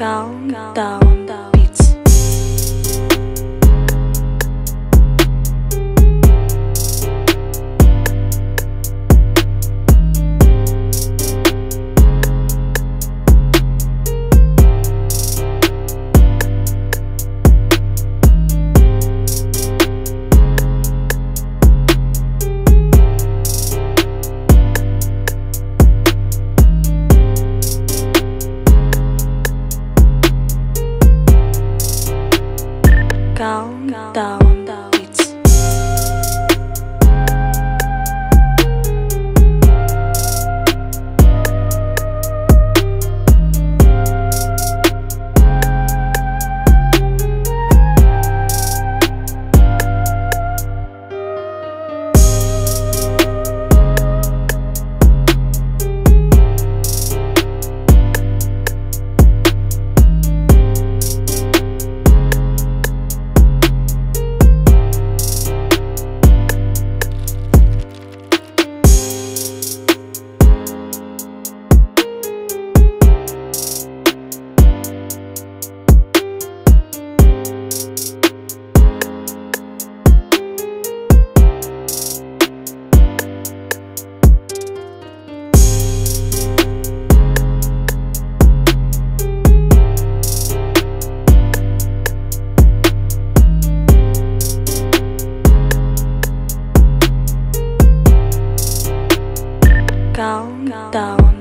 高等。高 down.